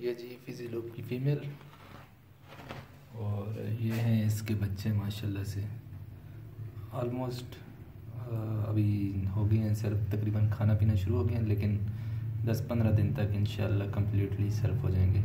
ये जी फिजिलोप की फ़ीमेल और ये हैं इसके बच्चे, माशाल्लाह से। ऑलमोस्ट अभी हो गए हैं सर्फ तकरीबन खाना पीना शुरू हो गया लेकिन 10-15 दिन तक इन कम्प्लीटली सर्फ हो जाएँगे।